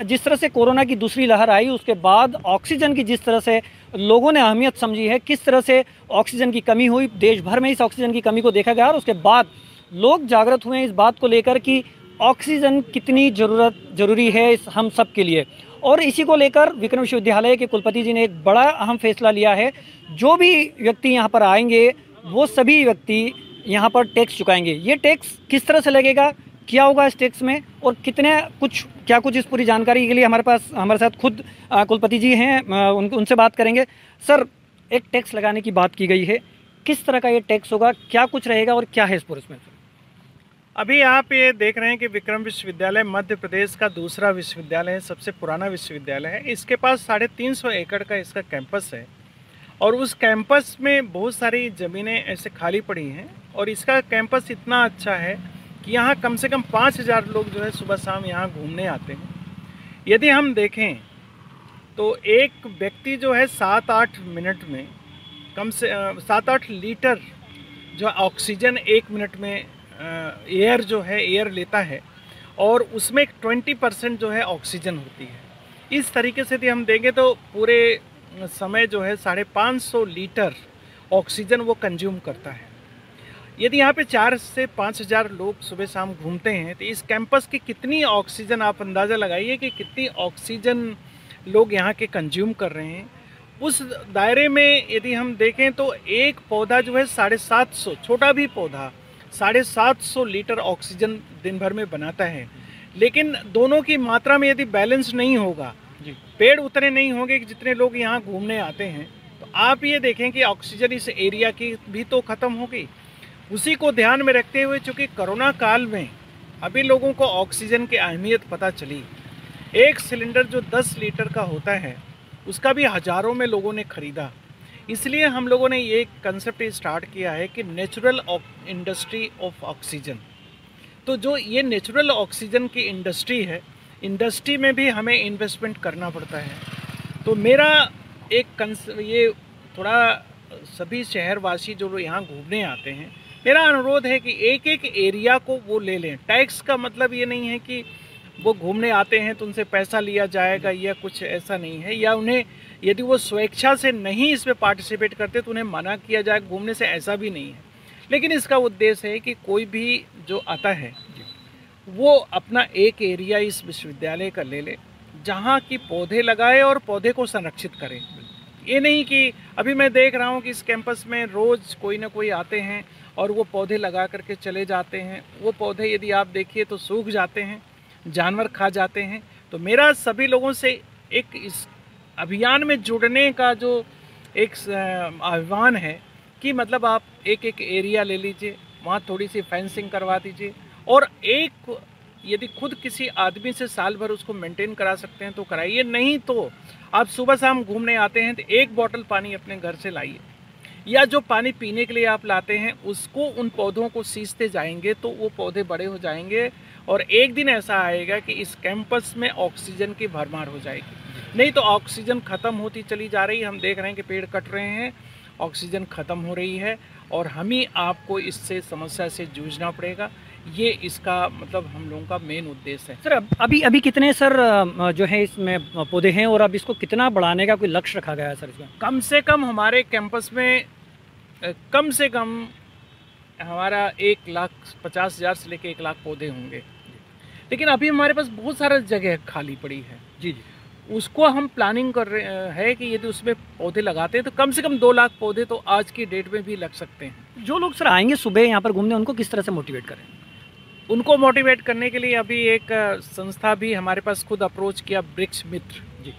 जिस तरह से कोरोना की दूसरी लहर आई, उसके बाद ऑक्सीजन की जिस तरह से लोगों ने अहमियत समझी है, किस तरह से ऑक्सीजन की कमी हुई देश भर में इस ऑक्सीजन की कमी को देखा गया और उसके बाद लोग जागृत हुए इस बात को लेकर कि ऑक्सीजन कितनी ज़रूरत, ज़रूरी है इस हम सब के लिए। और इसी को लेकर विक्रम विश्वविद्यालय के कुलपति जी ने एक बड़ा अहम फैसला लिया है। जो भी व्यक्ति यहाँ पर आएँगे, वो सभी व्यक्ति यहाँ पर टैक्स चुकाएँगे। ये टैक्स किस तरह से लगेगा? क्या होगा इस टैक्स में और कितने कुछ क्या कुछ इस पूरी जानकारी के लिए हमारे पास हमारे साथ खुद कुलपति जी हैं उन, उनसे बात करेंगे। सर एक टैक्स लगाने की बात की गई है। किस तरह का ये टैक्स होगा? क्या कुछ रहेगा और क्या है इस पूरे इसमें? अभी आप ये देख रहे हैं कि विक्रम विश्वविद्यालय मध्य प्रदेश का दूसरा विश्वविद्यालय है सबसे पुराना विश्वविद्यालय है। इसके पास साढ़े तीन सौ एकड़ का इसका कैंपस है और उस कैंपस में बहुत सारी ज़मीनें ऐसे खाली पड़ी हैं और इसका कैंपस इतना अच्छा है कि यहाँ कम से कम पाँच हज़ार लोग जो है सुबह शाम यहाँ घूमने आते हैं। यदि हम देखें तो एक व्यक्ति जो है सात आठ मिनट में कम से सात आठ लीटर जो ऑक्सीजन एक मिनट में एयर जो है, एयर लेता है और उसमें ट्वेंटी परसेंट जो है ऑक्सीजन होती है। इस तरीके से यदि हम देंगे तो पूरे समय जो है साढ़े पाँच सौ लीटर ऑक्सीजन वो कंज्यूम करता है। यदि यहाँ पे चार से पाँच हज़ार लोग सुबह शाम घूमते हैं तो इस कैंपस की कितनी ऑक्सीजन आप अंदाज़ा लगाइए कि कितनी ऑक्सीजन लोग यहाँ के कंज्यूम कर रहे हैं। उस दायरे में यदि हम देखें तो एक पौधा जो है साढ़े सात सौ छोटा भी पौधा साढ़े सात सौ लीटर ऑक्सीजन दिन भर में बनाता है। लेकिन दोनों की मात्रा में यदि बैलेंस नहीं होगा जी। पेड़ उतने नहीं होंगे कि जितने लोग यहाँ घूमने आते हैं तो आप ये देखें कि ऑक्सीजन इस एरिया की भी तो ख़त्म होगी। उसी को ध्यान में रखते हुए चूँकि कोरोना काल में अभी लोगों को ऑक्सीजन की अहमियत पता चली, एक सिलेंडर जो 10 लीटर का होता है, उसका भी हज़ारों में लोगों ने ख़रीदा। इसलिए हम लोगों ने ये कंसेप्ट स्टार्ट किया है कि नेचुरल इंडस्ट्री ऑफ़ ऑक्सीजन तो जो ये नेचुरल ऑक्सीजन की इंडस्ट्री है इंडस्ट्री में भी हमें इन्वेस्टमेंट करना पड़ता है। तो मेरा एक ये थोड़ा सभी शहरवासी जो यहाँ घूमने आते हैं मेरा अनुरोध है कि एक एक एरिया को वो ले लें। टैक्स का मतलब ये नहीं है कि वो घूमने आते हैं तो उनसे पैसा लिया जाएगा या कुछ ऐसा नहीं है या उन्हें यदि वो स्वेच्छा से नहीं इसमें पार्टिसिपेट करते तो उन्हें मना किया जाए, घूमने से ऐसा भी नहीं है। लेकिन इसका उद्देश्य है कि कोई भी जो आता है, वो अपना एक एरिया इस विश्वविद्यालय का ले ले, जहाँ की पौधे लगाए और पौधे को संरक्षित करें। ये नहीं कि अभी मैं देख रहा हूँ कि इस कैंपस में रोज़ कोई ना कोई आते हैं और वो पौधे लगा करके चले जाते हैं। वो पौधे यदि आप देखिए तो सूख जाते हैं, जानवर खा जाते हैं। तो मेरा सभी लोगों से एक इस अभियान में जुड़ने का जो एक आह्वान है कि मतलब आप एक एक एरिया ले लीजिए, वहाँ थोड़ी सी फेंसिंग करवा दीजिए और एक यदि खुद किसी आदमी से साल भर उसको मेंटेन करा सकते हैं तो कराइए। नहीं तो आप सुबह शाम घूमने आते हैं तो एक बॉटल पानी अपने घर से लाइए। या जो पानी पीने के लिए आप लाते हैं, उसको उन पौधों को सींचते जाएँगे तो वो पौधे बड़े हो जाएँगे और एक दिन ऐसा आएगा कि इस कैंपस में ऑक्सीजन की भरमार हो जाएगी। नहीं तो ऑक्सीजन ख़त्म होती चली जा रही हम देख रहे हैं कि पेड़ कट रहे हैं ऑक्सीजन ख़त्म हो रही है और हम ही आपको इससे समस्या से जूझना पड़ेगा। ये इसका मतलब हम लोगों का मेन उद्देश्य है। सर अभी अभी कितने सर जो है इसमें पौधे हैं और अब इसको कितना बढ़ाने का कोई लक्ष्य रखा गया है सर इसमें? कम से कम हमारे कैंपस में कम से कम हमारा एक लाख पचास हज़ार से लेकर एक लाख पौधे होंगे। लेकिन अभी हमारे पास बहुत सारा जगह खाली पड़ी है। जी जी। उसको हम प्लानिंग कर रहे हैं कि यदि उसमें पौधे लगाते हैं तो कम से कम दो लाख पौधे तो आज की डेट में भी लग सकते हैं। जो लोग सर आएँगे सुबह यहाँ पर घूमने उनको किस तरह से मोटिवेट करें? उनको मोटिवेट करने के लिए अभी एक संस्था भी हमारे पास खुद अप्रोच किया, ब्रिक्स मित्र। जी।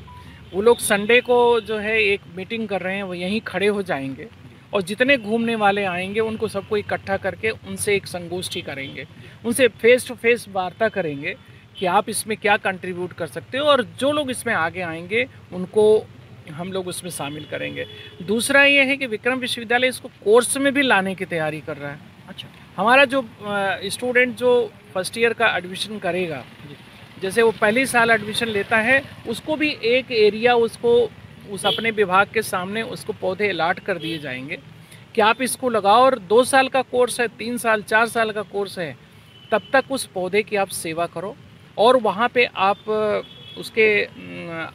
वो लोग संडे को जो है एक मीटिंग कर रहे हैं, वो यहीं खड़े हो जाएँगे और जितने घूमने वाले आएँगे, उनको सबको इकट्ठा करके उनसे एक संगोष्ठी करेंगे। उनसे फेस टू फेस वार्ता करेंगे कि आप इसमें क्या कंट्रीब्यूट कर सकते हो और जो लोग इसमें आगे आएँगे, उनको हम लोग उसमें शामिल करेंगे। दूसरा ये है कि विक्रम विश्वविद्यालय इसको कोर्स में भी लाने की तैयारी कर रहा है। अच्छा। हमारा जो स्टूडेंट जो फ़र्स्ट ईयर का एडमिशन करेगा, जैसे वो पहली साल एडमिशन लेता है, उसको भी एक एरिया उसको, उस अपने विभाग के सामने उसको पौधे अलाट कर दिए जाएँगे कि आप इसको लगाओ और दो साल का कोर्स है, तीन साल, चार साल का कोर्स है, तब तक उस पौधे की आप सेवा करो और वहाँ पे आप, उसके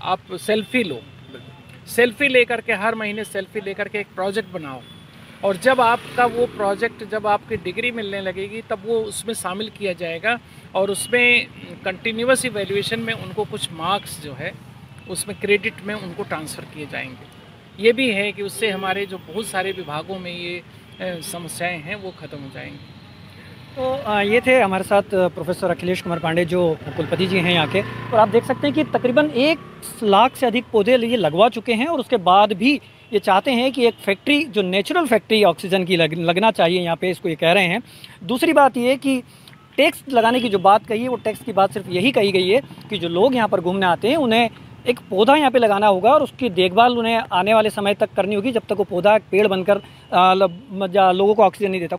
आप सेल्फी लो। सेल्फी लेकर के, हर महीने सेल्फी लेकर के एक प्रोजेक्ट बनाओ। और जब आपका वो प्रोजेक्ट, जब आपकी डिग्री मिलने लगेगी, तब वो उसमें शामिल किया जाएगा और उसमें कंटिन्यूस इवेल्युएशन में उनको कुछ मार्क्स जो है, उसमें क्रेडिट में उनको ट्रांसफ़र किए जाएँगे। ये भी है कि उससे हमारे जो बहुत सारे विभागों में ये समस्याएँ हैं, वो ख़त्म हो जाएँगी। तो ये थे हमारे साथ प्रोफेसर अखिलेश कुमार पांडे जो कुलपति जी हैं यहाँ के। और आप देख सकते हैं कि तकरीबन एक लाख से अधिक पौधे ये लगवा चुके हैं और उसके बाद भी ये चाहते हैं कि एक फैक्ट्री जो नेचुरल फैक्ट्री ऑक्सीजन की लग, लगना चाहिए यहाँ पे इसको ये कह रहे हैं। दूसरी बात ये कि टैक्स लगाने की जो बात कही है वो टैक्स की बात सिर्फ़ यही कही गई है कि जो लोग यहाँ पर घूमने आते हैं उन्हें एक पौधा यहाँ पे लगाना होगा और उसकी देखभाल उन्हें आने वाले समय तक करनी होगी जब तक वो पौधा पेड़ बनकर लोगों को ऑक्सीजन नहीं देता।